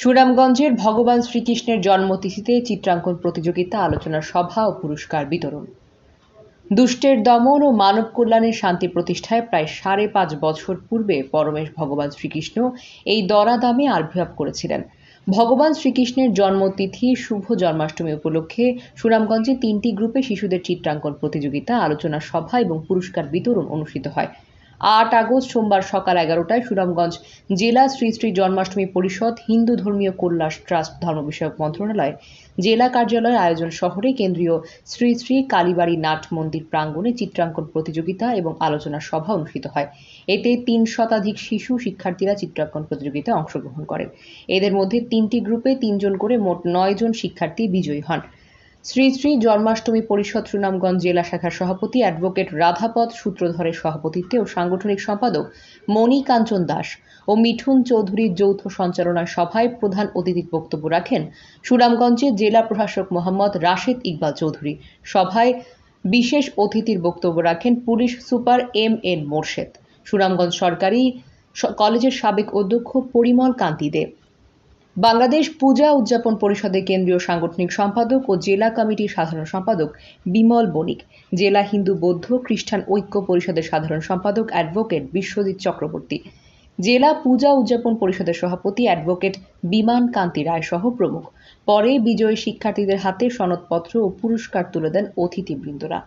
সুনামগঞ্জের ভগবান শ্রীকৃষ্ণের জন্মতিথিতে চিত্রাঙ্কন প্রতিযোগিতা, আলোচনা সভা ও পুরস্কার বিতরণ। দুষ্টের দমন ও মানব কল্যাণের শান্তি প্রতিষ্ঠায় প্রায় সাড়ে পাঁচ বছর পূর্বে পরমেশ ভগবান শ্রীকৃষ্ণ এই দরাদামে আবির্ভাব করেছিলেন। ভগবান শ্রীকৃষ্ণের জন্মতিথি, শুভ জন্মাষ্টমী উপলক্ষে সুনামগঞ্জে তিনটি গ্রুপে শিশুদের চিত্রাঙ্কন প্রতিযোগিতা, আলোচনা সভা এবং পুরস্কার বিতরণ অনুষ্ঠিত হয়। আট আগস্ট সোমবার সকাল এগারোটায় সুনামগঞ্জ জেলা শ্রী শ্রী জন্মাষ্টমী পরিষদ হিন্দু ধর্মীয় কল্যাণ ট্রাস্ট ধর্ম বিষয়ক মন্ত্রণালয় জেলা কার্যালয়ের আয়োজন শহরে কেন্দ্রীয় শ্রী শ্রী কালীবাড়ি নাট মন্দির প্রাঙ্গণে চিত্রাঙ্কন প্রতিযোগিতা এবং আলোচনা সভা অনুষ্ঠিত হয়। এতে তিন শতাধিক শিশু শিক্ষার্থীরা চিত্রাঙ্কন প্রতিযোগিতায় অংশগ্রহণ করেন। এদের মধ্যে তিনটি গ্রুপে তিনজন করে মোট নয় জন শিক্ষার্থী বিজয়ী হন। শ্রী শ্রী জন্মাষ্টমী পরিষদ সুনামগঞ্জ জেলা শাখার সভাপতি অ্যাডভোকেট রাধাপদ সূত্রধরের সভাপতিত্বে ও সাংগঠনিক সম্পাদক মণি কাঞ্চন দাস ও মিঠুন চৌধুরীর যৌথ সঞ্চালনা সভায় প্রধান অতিথির বক্তব্য রাখেন সুনামগঞ্জে জেলা প্রশাসক মোহাম্মদ রাশেদ ইকবাল চৌধুরী। সভায় বিশেষ অতিথির বক্তব্য রাখেন police super M N Morshed. Sunamganj সরকারি কলেজের সাবেক অধ্যক্ষ পরিমল কান্তি দেব বাংলাদেশ পূজা উদযাপন পরিষদের কেন্দ্রীয় সাংগঠনিক সম্পাদক ও জেলা কমিটির সাধারণ সম্পাদক বিমল বণিক, জেলা হিন্দু বৌদ্ধ খ্রিস্টান ঐক্য পরিষদের সাধারণ সম্পাদক অ্যাডভোকেট বিশ্বজিৎ চক্রবর্তী, জেলা পূজা উদযাপন পরিষদের সভাপতি অ্যাডভোকেট বিমান কান্তি রায় সহ প্রমুখ। পরে বিজয়ী শিক্ষার্থীদের হাতে সনদপত্র ও পুরস্কার তুলে দেন অতিথিবৃন্দরা।